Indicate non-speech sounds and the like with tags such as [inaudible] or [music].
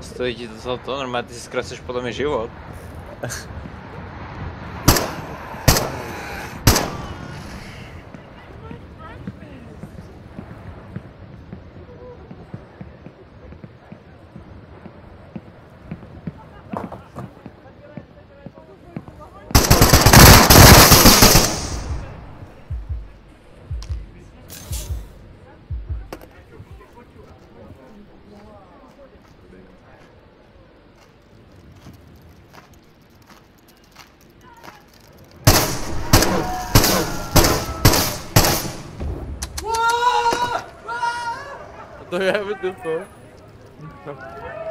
Stojí ti to za to, normálně ty si zkracuješ podle mě život. [laughs] To je, to.